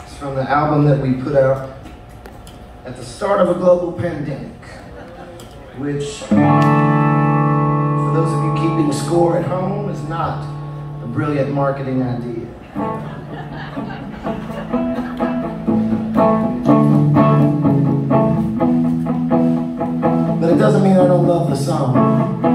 It's from the album that we put out at the start of a global pandemic, which, for those of you keeping score at home, is not a brilliant marketing idea. But it doesn't mean I don't love the song.